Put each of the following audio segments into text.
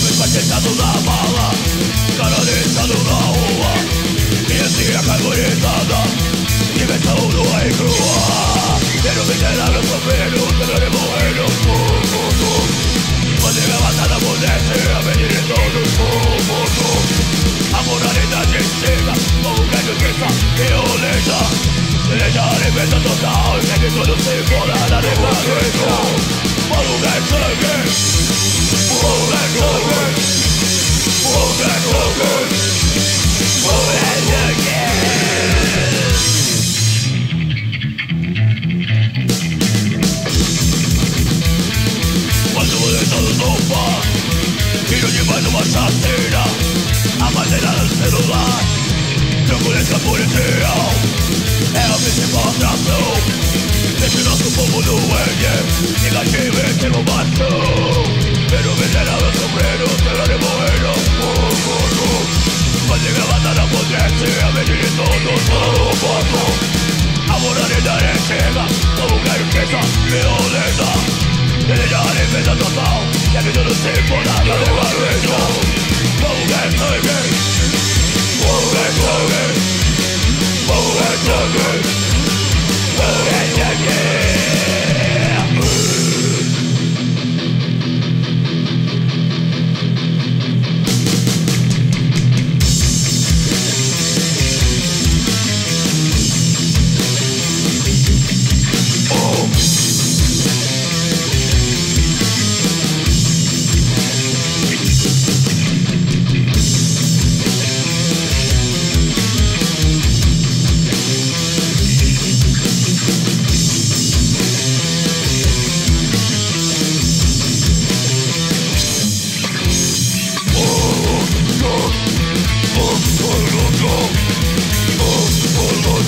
めかしたのだままかられたのだおわ見えて開かにれただ決めたものは行くわ手のみでなると見る手のりもへのもうこと胸がまただもね手雨にれとるもうこと守られた人生がもうが抜けた手をれた Legendary ベストとダウンセキットの成功ならればけど De mais uma chacina Armazenada no celular Turbulência policial É a principal atração Deixa o nosso povo doente Negativo e derrubação Pero miserável sofrendo Será de morrer no fogo Mas a batalha apodrece A mente de todos no fogo A moralidade chega Como quero que essa violenta Desejar a defesa total E a Imponable de it Poder prohibir Poder prohibir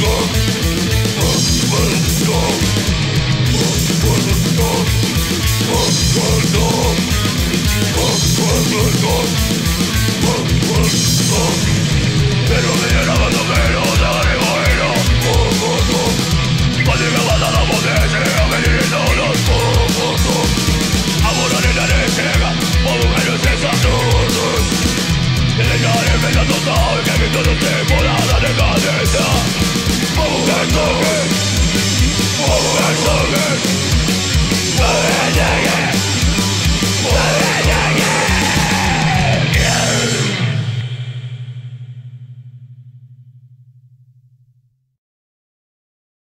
Look